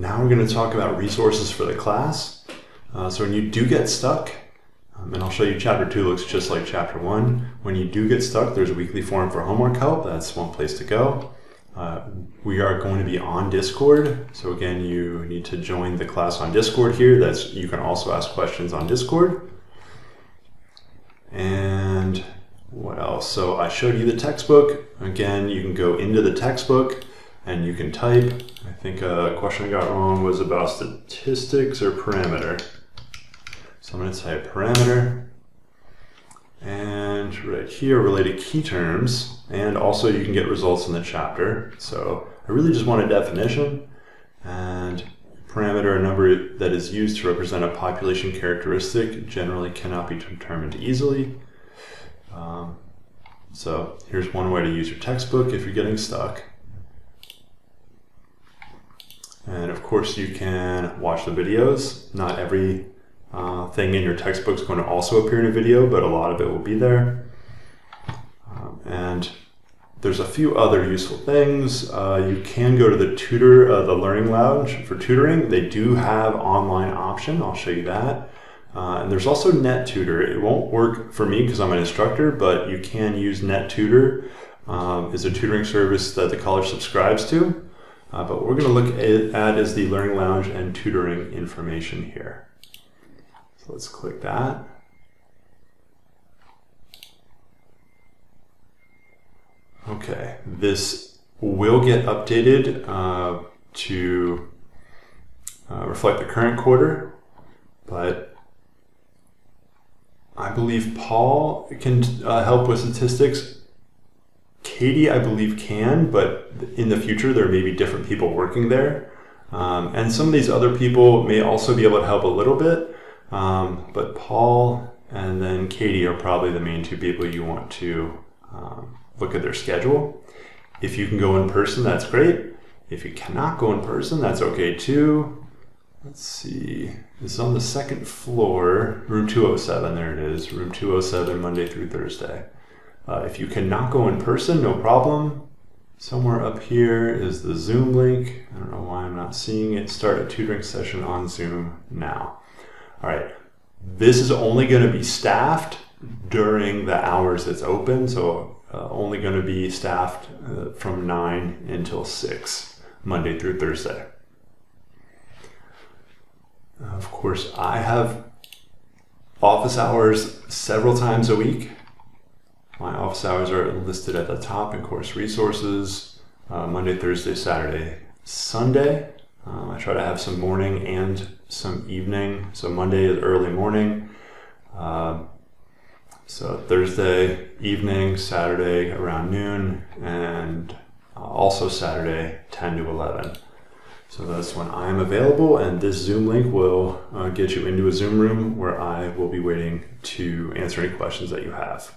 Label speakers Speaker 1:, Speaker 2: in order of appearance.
Speaker 1: Now we're going to talk about resources for the class. Uh, so when you do get stuck, um, and I'll show you chapter two looks just like chapter one. When you do get stuck, there's a weekly forum for homework help. That's one place to go. Uh, we are going to be on Discord. So again, you need to join the class on Discord here. That's you can also ask questions on Discord. And what else? So I showed you the textbook. Again, you can go into the textbook and you can type. I think a question I got wrong was about statistics or parameter. So I'm going to type parameter. And right here, related key terms. And also you can get results in the chapter. So I really just want a definition and parameter, a number that is used to represent a population characteristic, generally cannot be determined easily. Um, so here's one way to use your textbook if you're getting stuck. And of course you can watch the videos. Not every uh, thing in your textbook is going to also appear in a video, but a lot of it will be there. Um, and there's a few other useful things. Uh, you can go to the tutor, uh, the Learning Lounge for tutoring. They do have online option. I'll show you that. Uh, and there's also NetTutor. It won't work for me because I'm an instructor, but you can use NetTutor. Um, is a tutoring service that the college subscribes to. Uh, but what we're going to look at, is the Learning Lounge and tutoring information here. So let's click that. Okay, this will get updated uh, to uh, reflect the current quarter, but I believe Paul can uh, help with statistics. Katie, I believe, can, but in the future there may be different people working there. Um, and some of these other people may also be able to help a little bit, um, but Paul and then Katie are probably the main two people you want to um, look at their schedule. If you can go in person, that's great. If you cannot go in person, that's okay too. Let's see. It's on the second floor, room 207. There it is, room 207, Monday through Thursday. Uh, if you cannot go in person, no problem. Somewhere up here is the Zoom link. I don't know why I'm not seeing it. Start a tutoring session on Zoom now. All right. This is only going to be staffed during the hours it's open. So uh, only going to be staffed uh, from 9 until 6, Monday through Thursday. Of course, I have office hours several times a week. My office hours are listed at the top in course resources uh, Monday, Thursday, Saturday, Sunday. Um, I try to have some morning and some evening. So Monday is early morning. Uh, so Thursday evening, Saturday around noon, and uh, also Saturday 10 to 11. So that's when I'm available, and this Zoom link will uh, get you into a Zoom room where I will be waiting to answer any questions that you have.